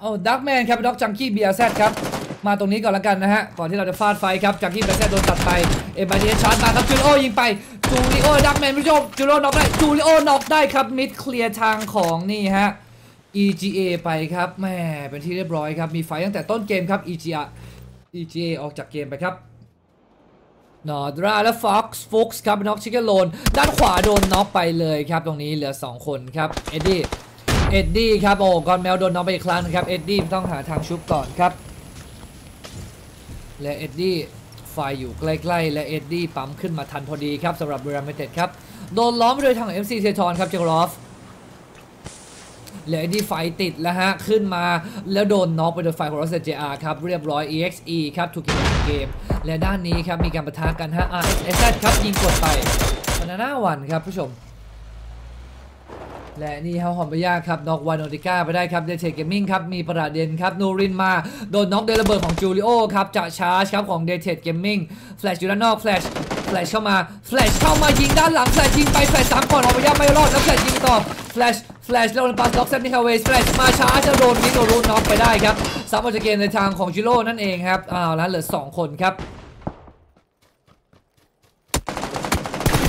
โอ้ดักแมนครับด็อกจังกี้เบียร์แซครับ มาตรงนี้ก่อนละกันนะฮะ ก่อนที่เราจะฟาดไฟครับ จังกี้เบียร์แซโดนตัดไป เอ็มบาเดียชาร์จมาครับจูริโอยิงไปจูริโอดักแมนผู้ชมจูริโอน็อกได้จูริโอน็อกได้ครับ มิดเคลียร์ทางของนี่ฮะ EGA ไปครับแม่เป็นที่เรียบร้อยครับ มีไฟตั้งแต่ต้นเกมครับ EGA EGA ออกจากเกมไปครับนอดราและฟ็อกซ์ฟุกส์ครับน็อกชิคเก้นโลนด้านขวาโดนน็อกไปเลยครับ ตรงนี้เหลือ 2 คนครับ เอ็ดดี้ เอ็ดดี้ครับโอ้กอนแมวโดนน็อกไปอีกครั้งนึงครับเอ็ดดี้ต้องหาทางชุบก่อนครับ และเอ็ดดี้ไฟอยู่ใกล้ๆ และเอ็ดดี้ปั๊มขึ้นมาทันพอดีครับสำหรับเบรมเต็ดครับ โดนล้อมโดยทาง MC เททอนครับเจครอฟและเอ็ดดี้ไฟติดแล้วฮะ ขึ้นมาแล้วโดนน็อกไปโดยไฟของรอสเจอาร์ครับ เรียบร้อย EXE ครับถูกกินเกม และด้านนี้ครับ มีการประทะกันฮะ RSS ครับยิงกดไปบานาน่าวันครับผู้ชม และนี่ฮะฮอมเบย่าครับน็อกวานโนติก้าไปได้ครับเดเทเกมมิ่งครับมีประเด็นครับนูรินมาโดนน็อกโดยระเบิดของจูริโอครับจะชาร์จครับของเดเทเกมมิ่งแฟลชอยู่ด้านนอกแฟลชแฟลชเข้ามาแฟลชเข้ามายิงด้านหลังแฟลชยิงไปแฟลชสามก่อนฮอมเบย่าไม่รอดแล้วแฟลชยิงต่อแฟลชแฟลชแล้วโดนปัสล็อกเซนนิคาเวสแฟลชมาชาร์จจะโดนมิโนรุน็อกไปได้ครับซับออกจเกมในทางของจิโร่นั่นเองครับอ้าวแล้วเหลือสองคนครับ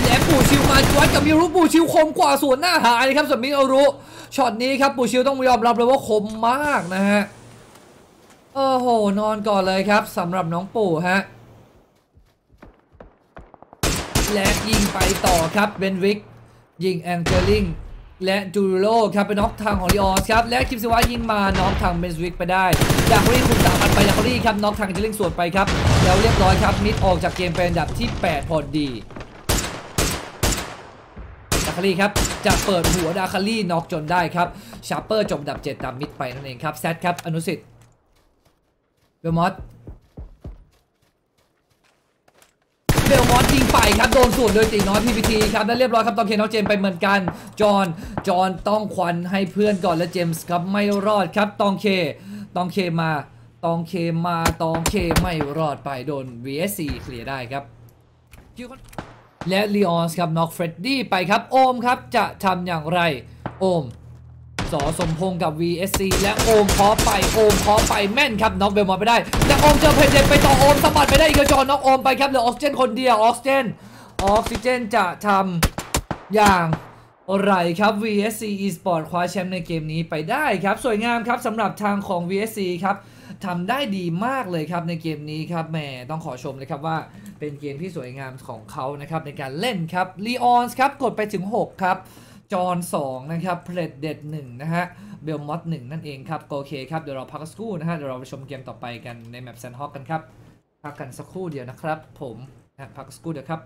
และปู่ชิว มาจวดกับมิรุปูชิวคมกว่าส่วนหน้าหายครับส่วนมิโอรุช็อตนี้ครับปูชิวต้องยอมรับเลยว่าคมมากนะฮะโอ้โหนอนก่อนเลยครับสำหรับน้องปู่ฮะและยิงไปต่อครับเบนวิกยิงแองเจลิงและจูโรครับเป็นน็อกทางของลีออนครับและคิมซิวายิงมาน็อกทางเบนวิกไปได้ดาคารีถูกสามันไปดาคารีครับน็อกทางแองเจลิงสวนไปครับแล้วเรียบร้อยครับมิดออกจากเกมเป็นอันดับที่ 8 พอดีาคารีครับจะเปิดหัวดาคารีน็อกจนได้ครับชาร์เปอร์จบอันดับ7ตามมิดไปนั่นเองครับแซดครับอนุสิทธิ์เบลมอสเบลมอสยิงไปครับโดนสูดโดยตีน้อยพีพีทีครับและเรียบร้อยครับตองเคนน้องเจมส์ไปเหมือนกันจอห์นจอห์นต้องควันให้เพื่อนก่อนและเจมส์ครับไม่รอดครับตองเคตองเคมาตองเคมาตองเคไม่รอดไปโดน VSC เคลียร์ได้ครับ และลีออนส์ครับน็อกเฟรดดี้ไปครับ โอมครับจะทำอย่างไร โอมสอสมพงษ์กับ VSC และโอมขอไปโอมขอไปแม่นครับน็อกเบลมอนไปได้แต่โอมเจอเพนเดนไปต่อโอมสะบัดไปได้อีกจอน็อกโอมไปครับเหลือออกซิเจนคนเดียวออกซิเจนออกซิเจนจะทำอย่างไรครับ VSC Esport คว้าแชมป์ในเกมนี้ไปได้ครับ สวยงามครับสำหรับทางของ VSC ครับทำได้ดีมากเลยครับในเกมนี้ครับแหมต้องขอชมเลยครับว่า เป็นเกมที่สวยงามของเขานะครับในการเล่นครับลีออนส์ครับกดไปถึง 6 ครับ จอห์น2นะครับเพลดเด็ด1นะฮะเบลมอต1นั่นเองครับโอเคครับ เดี๋ยวเราพักสักครู่นะฮะเดี๋ยวเราไปชมเกมต่อไปกันใน map Sanhok กันครับ พักกันสักครู่เดียวนะครับ ผมนะพักสักครู่เดียวครับ